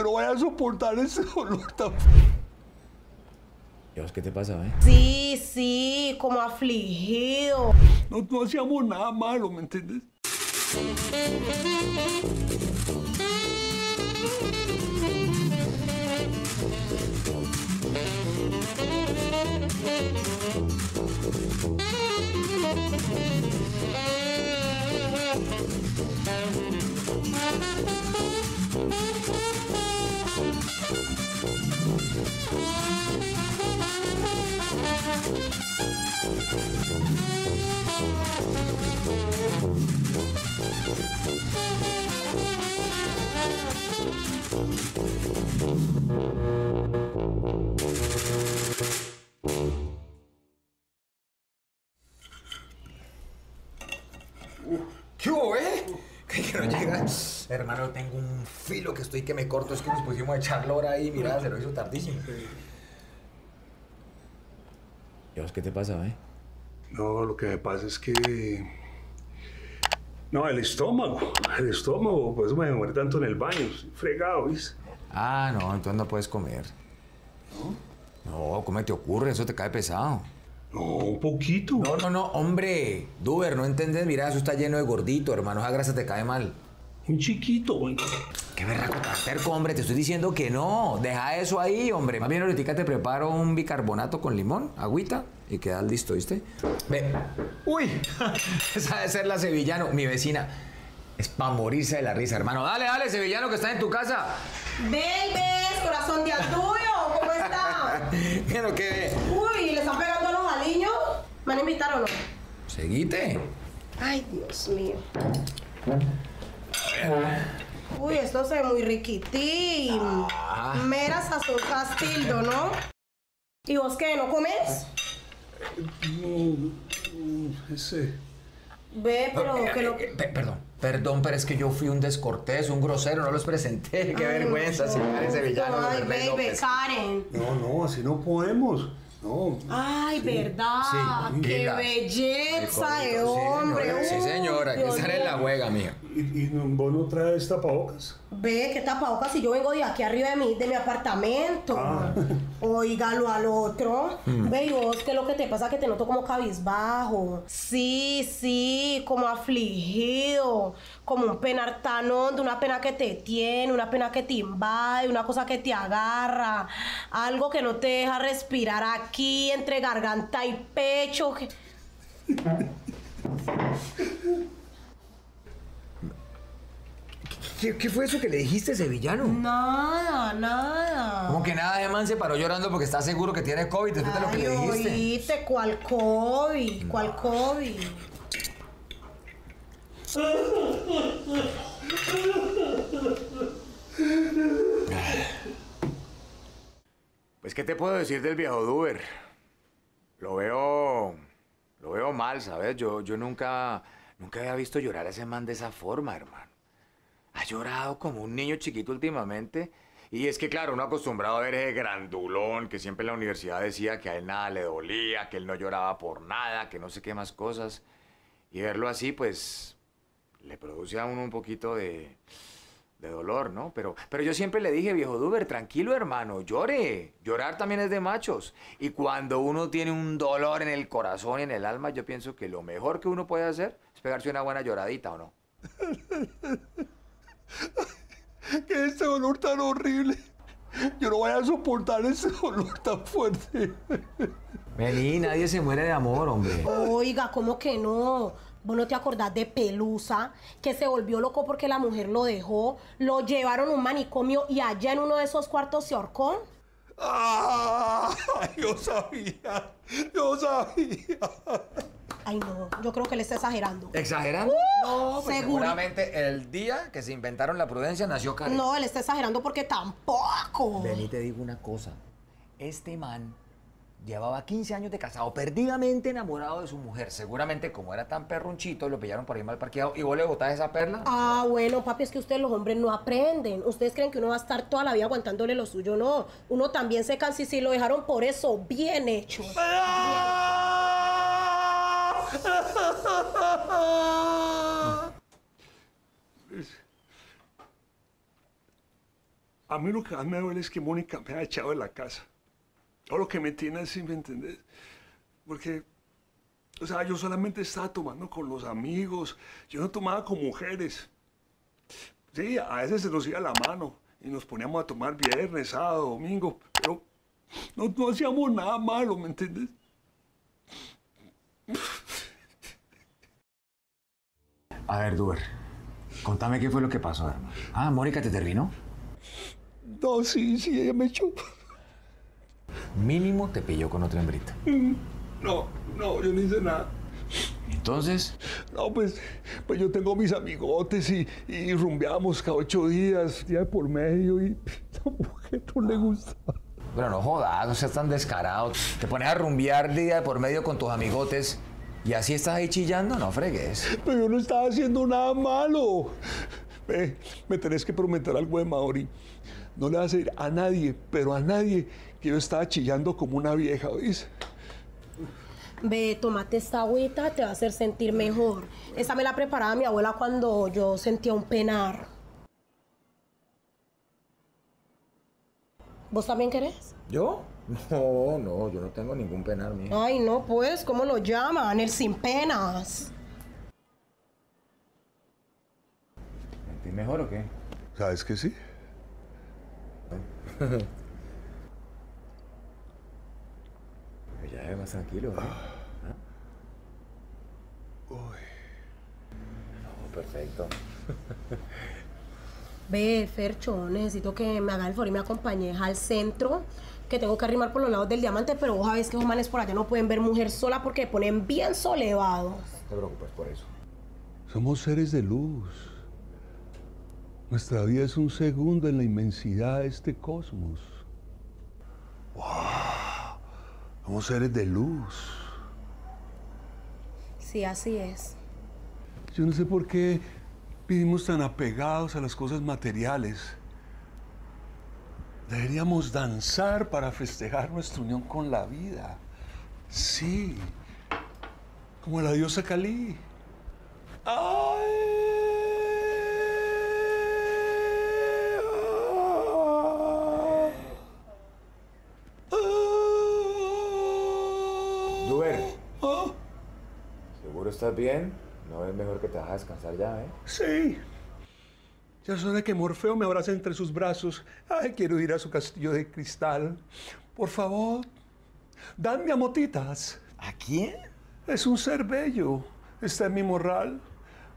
Yo no voy a soportar ese dolor tan... ¿Y vos qué te pasa, eh? Sí, sí, como afligido. No, no hacíamos nada malo, ¿me entiendes? ¿Qué hubo, eh? ¿Qué que no llega? Hermano, tengo un filo que estoy que me corto. Es que nos pusimos a echar lora ahí. Mira, se lo hizo tardísimo. ¿Y vos qué te pasa, eh? No, lo que me pasa es que... No, el estómago. El estómago, por eso me demoré tanto en el baño. Estoy Fregado, ¿viste? Ah, no, entonces no puedes comer. ¿No? No, ¿cómo te ocurre? Eso te cae pesado. No, un poquito. No, no, no, hombre. Duber, no entendés. Mira, eso está lleno de gordito, hermano. Esa grasa te cae mal. Un chiquito, güey. Qué berraco terco, hombre. Te estoy diciendo que no. Deja eso ahí, hombre. Más bien ahorita te preparo un bicarbonato con limón, agüita, y quedas listo, ¿viste? Ve. Uy, esa debe ser la sevillano, mi vecina. Es para morirse de la risa, hermano. Dale, dale, sevillano, que está en tu casa. Babies, corazón de tuyo, ¿cómo está? Lo que. Uy, ¿le están pegando a los aliños? ¿Me van a invitar o no? Seguite. Ay, Dios mío. Uy, esto se ve muy riquitín. Mera sazón castildo, ¿no? ¿Y vos qué, no comes? Ese... Ve, pero que lo... Eh, pe- perdón, perdón, pero es que yo fui un descortés, un grosero, no los señor. Qué vergüenza, si parece villano. Ay, baby, López. Karen. No, no, así no podemos. No. Ay, verdad. Sí, Qué belleza de Sí, hombre. señora, Sí, señora, que estar en la mío. juega, mía. ¿Y, y vos no traes tapabocas? Ve, qué tapabocas si yo vengo de aquí arriba de mi, de mi apartamento. Ah. Oígalo al otro. Ve, y vos, ¿qué es lo que te pasa? Que te noto como cabizbajo. Sí, sí, como afligido. Como un penar tan hondo, una pena que te tiene, una pena que te invade, una cosa que te agarra. Algo que no te deja respirar aquí entre garganta y pecho. que- ¿Qué, qué fue eso que le dijiste, sevillano? Nada, nada. Como que nada, man se paró llorando porque está seguro que tiene COVID después de lo que le dijiste. oíste, ¿cuál COVID? ¿Cuál COVID? Pues, ¿qué te puedo decir del viejo Duber? Lo veo. Lo veo mal, ¿sabes? Yo, yo nunca. Nunca había visto llorar a ese man de esa forma, hermano. Ha llorado como un niño chiquito últimamente. Y es que, claro, uno acostumbrado a ver ese grandulón que siempre en la universidad decía que a él nada le dolía, que él no lloraba por nada, que no sé qué más cosas. Y verlo así, pues, le produce a uno un poquito de, de dolor, ¿no? Pero, pero yo siempre le dije, viejo Duber, tranquilo, hermano, llore. Llorar también es de machos. Y cuando uno tiene un dolor en el corazón y en el alma, yo pienso que lo mejor que uno puede hacer es pegarse una buena lloradita, ¿o no? Que este dolor tan horrible. Yo no voy a soportar ese dolor tan fuerte. Vení, nadie se muere de amor, hombre. Oiga, ¿cómo que no? ¿Vos no te acordás de Pelusa? Que se volvió loco porque la mujer lo dejó, lo llevaron a un manicomio y allá en uno de esos cuartos se ahorcó. ¡Ah! Yo sabía. Yo sabía. Ay, no, yo creo que le está exagerando. ¿Exagerando? no, pues seguro. seguramente el día que se inventaron la prudencia nació Karen. No, él está exagerando porque tampoco. Vení, te digo una cosa. Este man llevaba 15 años de casado, perdidamente enamorado de su mujer. Seguramente, como era tan perrunchito, lo pillaron por ahí mal parqueado. ¿Y vos le botás esa perla? Ah, bueno, papi, es que ustedes los hombres no aprenden. Ustedes creen que uno va a estar toda la vida aguantándole lo suyo. No, uno también se cansa y si lo dejaron por eso, bien hecho. A mí lo que más me duele es que Mónica me ha echado de la casa. O lo que me tiene así, ¿me entendés? Porque, o sea, yo solamente estaba tomando con los amigos. Yo no tomaba con mujeres. Sí, a veces se nos iba la mano y nos poníamos a tomar viernes, sábado, domingo, pero no, no hacíamos nada malo, ¿me entiendes? A ver, Duber, contame qué fue lo que pasó, hermano. Ah, Mónica te terminó. No, sí, sí, ella me echó. Mínimo te pilló con otra hembrita. No, no, yo no hice nada. Entonces, No, pues, pues yo tengo mis amigotes y, y rumbeamos cada ocho días, día de por medio, y mujer no le gusta. pero no jodas, no seas tan descarado. Te pones a rumbear día de por medio con tus amigotes y así estás ahí chillando, no fregues. Pero yo no estaba haciendo nada malo. Ve, me tenés que prometer algo de Maori. No le vas a decir a nadie, pero a nadie, que yo estaba chillando como una vieja, ¿oís? Ve, tomate esta agüita, te va a hacer sentir mejor. Esta me la preparaba mi abuela cuando yo sentía un penar. ¿Vos también querés? ¿Yo? No, no, yo no tengo ningún penal, mija. Ay, no, pues, ¿cómo lo llaman? El sin penas. ¿Sentís mejor o qué? ¿Sabes que sí? Ya es más tranquilo, ¿no? No, perfecto. Ve, Fercho, necesito que me haga el favor y me acompañes al centro, que tengo que arrimar por los lados del diamante, pero vos sabés que los manes por allá no pueden ver mujer sola porque ponen bien solevados. No te preocupes por eso. Somos seres de luz. Nuestra vida es un segundo en la inmensidad de este cosmos. ¡Wow! Somos seres de luz. Sí, así es. Yo no sé por qué vivimos tan apegados a las cosas materiales. Deberíamos danzar para festejar nuestra unión con la vida. Sí, como la diosa Kali. Duber, Ah, ¿seguro estás bien? ¿No es mejor que te dejes descansar ya, eh? Sí. Ya es hora que Morfeo me abrace entre sus brazos. Ay, quiero ir a su castillo de cristal. Por favor, danme a motitas. ¿A quién? Es un ser bello. Está en mi morral.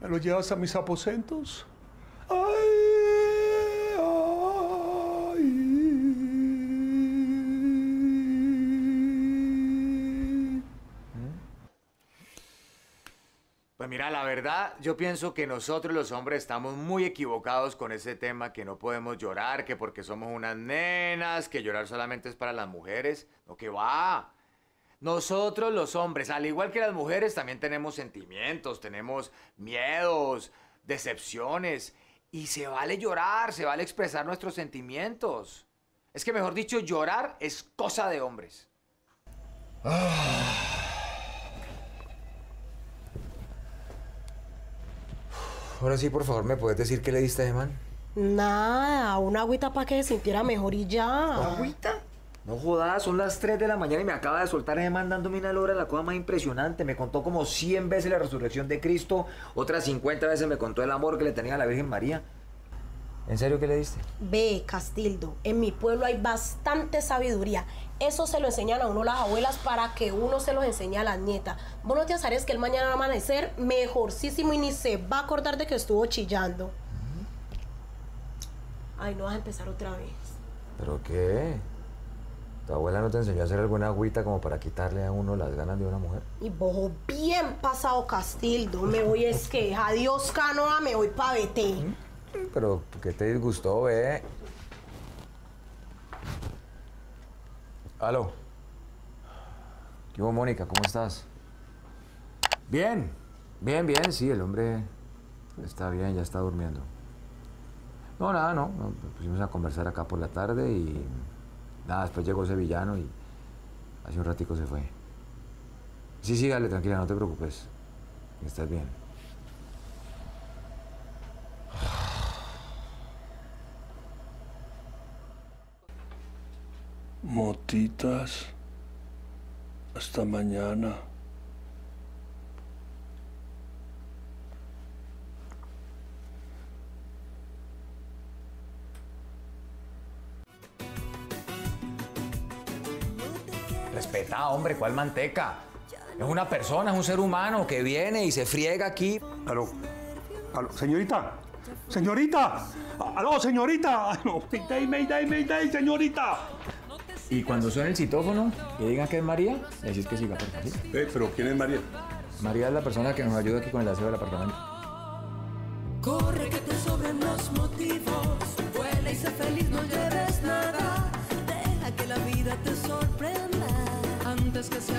¿Me lo llevas a mis aposentos? Ay, ay. Pues mira, la verdad, yo pienso que nosotros los hombres estamos muy equivocados con ese tema, que no podemos llorar, que porque somos unas nenas, que llorar solamente es para las mujeres. No, que va. Nosotros los hombres, al igual que las mujeres, también tenemos sentimientos, tenemos miedos, decepciones. Y se vale llorar, se vale expresar nuestros sentimientos. Es que, mejor dicho, llorar es cosa de hombres. Ahora sí, por favor, ¿me puedes decir qué le diste a ese man? Nada, una agüita para que se sintiera mejor y ya. ¿Agüita? No jodas, son las 3 de la mañana y me acaba de soltar ese man dándome una lora, la cosa más impresionante. Me contó como 100 veces la resurrección de Cristo, otras 50 veces me contó el amor que le tenía a la Virgen María. ¿En serio qué le diste? Ve, Castildo, en mi pueblo hay bastante sabiduría. Eso se lo enseñan a uno las abuelas para que uno se los enseñe a las nietas. Vos no te que el mañana va a amanecer mejorcísimo y ni se va a acordar de que estuvo chillando. Ay, no vas a empezar otra vez. ¿Pero qué? ¿Tu abuela no te enseñó a hacer alguna agüita como para quitarle a uno las ganas de una mujer? Y vos bien pasado, Castildo. Me voy es que adiós, canoa, me voy pa' vete. Pero, ¿qué te disgustó, ve? Aló. ¿Qué hubo, Mónica? ¿Cómo estás? Bien, bien, bien, sí, el hombre está bien, ya está durmiendo. No, nada, no. Nos pusimos a conversar acá por la tarde y nada, después llegó ese villano y hace un ratico se fue. Sí, sí, dale, tranquila, no te preocupes. Estás bien. Motitas. Hasta mañana. Respeta, hombre, ¿cuál manteca? Es una persona, es un ser humano que viene y se friega aquí. Aló. Aló, señorita. Señorita. Aló, señorita. Mayday, Mayday, señorita. Y cuando suene el citófono, que digan que es María, le decís que siga, por favor. Eh, pero ¿quién es María? María es la persona que nos ayuda aquí con el aseo del apartamento. Corre que te sobran los motivos. Vuela y sé feliz, no lleves nada. Deja que la vida te sorprenda antes que se